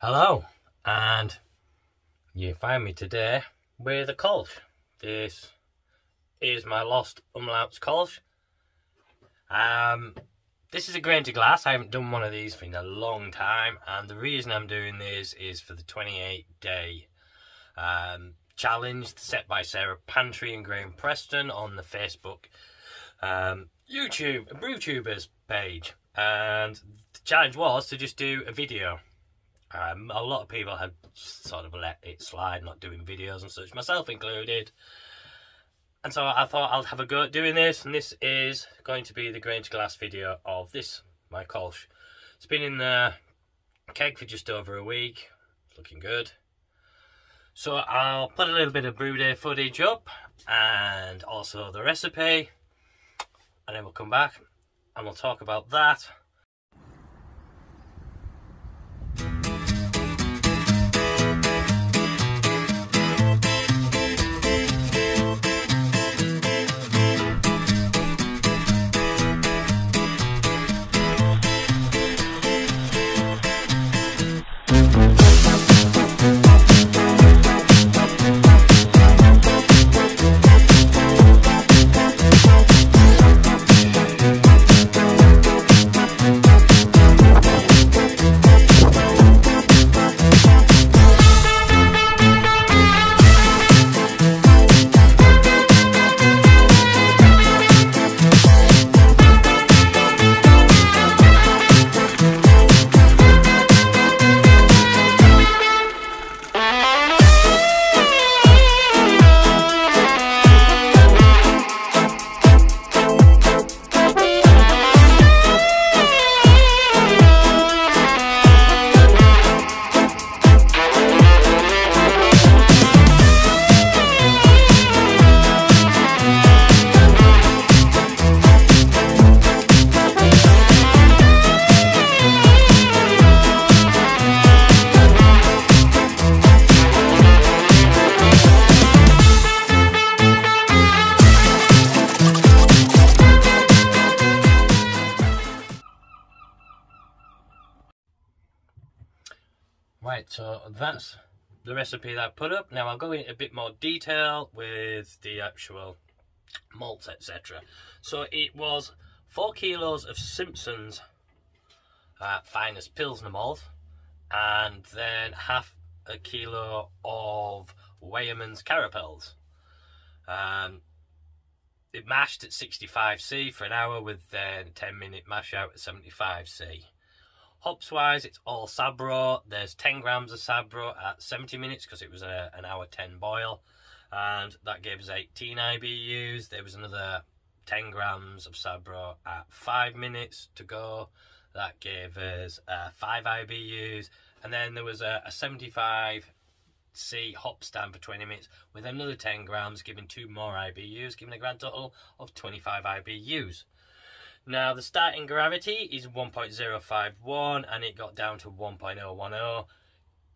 Hello, and you find me today with a Kolsch. This is my lost Umlauts Kolsch. Um, this is a grain to glass. I haven't done one of these for a long time, and the reason I'm doing this is for the 28 day um, challenge set by Sarah Pantry and Graham Preston on the Facebook um, YouTube BrewTubers page. And the challenge was to just do a video um, a lot of people had sort of let it slide, not doing videos and such, myself included. And so I thought I'll have a go at doing this, and this is going to be the grain to glass video of this, my Kolsch. It's been in the keg for just over a week, it's looking good. So I'll put a little bit of brew day footage up, and also the recipe, and then we'll come back and we'll talk about that Right, so that's the recipe that I put up. Now I'll go into a bit more detail with the actual malts, etc. So it was four kilos of Simpson's uh, finest Pilsner malt, and then half a kilo of Weyermann's Carapils. Um, it mashed at 65C for an hour with then 10 minute mash out at 75C. Hops wise, it's all Sabro. There's 10 grams of Sabro at 70 minutes because it was a, an hour 10 boil. And that gave us 18 IBUs. There was another 10 grams of Sabro at 5 minutes to go. That gave us uh, 5 IBUs. And then there was a, a 75 C hop stand for 20 minutes with another 10 grams, giving two more IBUs, giving a grand total of 25 IBUs. Now the starting gravity is 1.051 and it got down to 1.010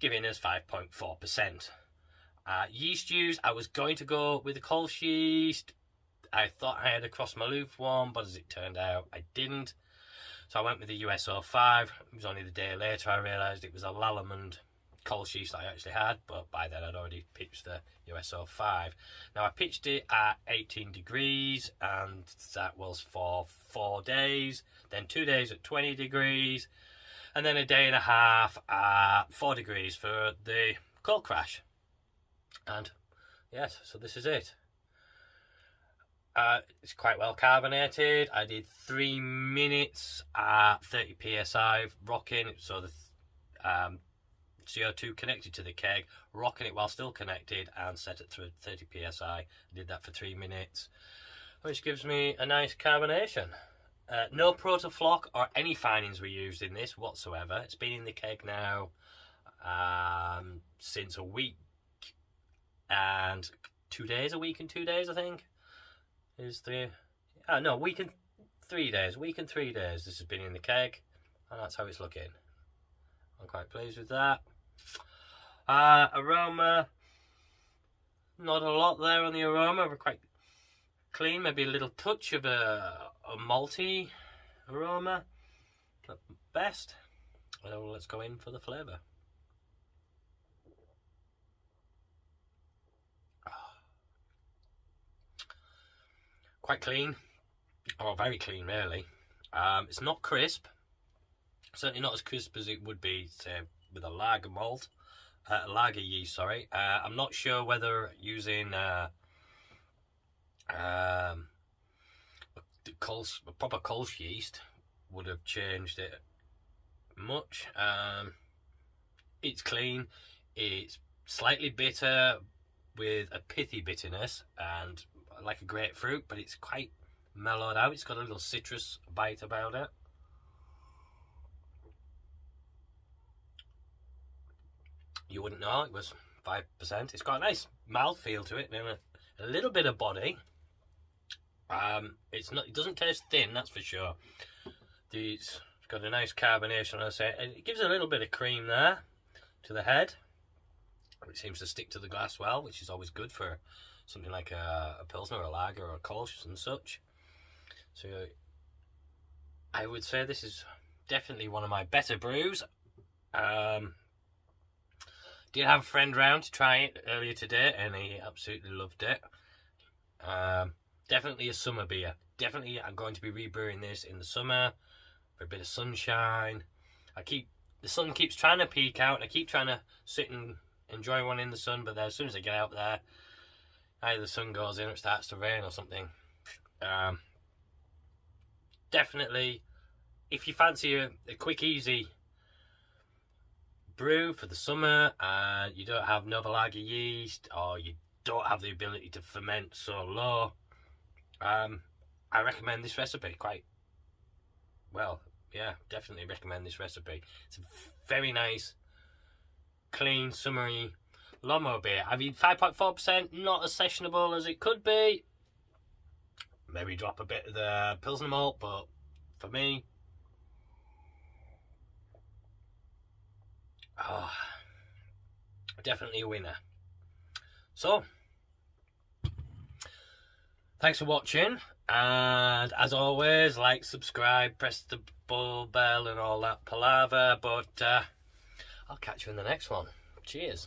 giving us 5.4%. Uh, yeast use, I was going to go with the Kolsch yeast. I thought I had a Crossmyloof one, but as it turned out, I didn't. So I went with the US-05. It was only the day later I realised it was a Lallemand Kolsch yeast I actually had, but by then I'd already pitched the US-05. Now I pitched it at 18 degrees and that was for four days, then two days at 20 degrees, and then a day and a half at 4 degrees for the cold crash. And yes, so this is it. Uh, it's quite well carbonated. I did three minutes at 30 psi rocking, so the um, CO2 connected to the keg, rocking it while still connected and set it to 30 psi. I did that for three minutes, which gives me a nice carbonation. Uh, no Protafloc or any finings were used in this whatsoever. It's been in the keg now um, since a week and two days, a week and two days, I think, is the, uh, no, week and three days, week and three days this has been in the keg, and that's how it's looking. I'm quite pleased with that. Uh, aroma, not a lot there on the aroma. We're quite clean, maybe a little touch of a, a malty aroma at best. Well, let's go in for the flavour. Quite clean, oh very clean really. Um, it's not crisp, certainly not as crisp as it would be say with a lager malt, uh, lager yeast. Sorry, uh, I'm not sure whether using uh, um, the proper Kolsch yeast would have changed it much. Um, it's clean. It's slightly bitter with a pithy bitterness and like a grapefruit, but it's quite mellowed out. It's got a little citrus bite about it. You wouldn't know it was 5%. It's got a nice mouth feel to it and a, a little bit of body. Um, it's not. It doesn't taste thin, that's for sure. It's got a nice carbonation, I say, it gives a little bit of cream there to the head. It seems to stick to the glass well, which is always good for something like a, a pilsner, or a lager, or a kolsch and such. So I would say this is definitely one of my better brews. Um, did have a friend round to try it earlier today, and he absolutely loved it. Um, definitely a summer beer. Definitely, I'm going to be rebrewing this in the summer for a bit of sunshine. I keep the sun keeps trying to peek out, and I keep trying to sit and enjoy one in the sun. But as soon as I get out there, either the sun goes in or it starts to rain or something. Um, definitely, if you fancy a, a quick, easy brew for the summer and you don't have NovaLager yeast or you don't have the ability to ferment so low, um, I recommend this recipe quite well. Yeah, definitely recommend this recipe. It's a very nice, clean, summery lawnmower beer. I mean, 5.4%, not as sessionable as it could be. Maybe drop a bit of the Pilsner malt, but for me, oh, definitely a winner. So, Thanks for watching. And as always, like, subscribe, press the bull bell and all that palaver. But uh, I'll catch you in the next one. Cheers.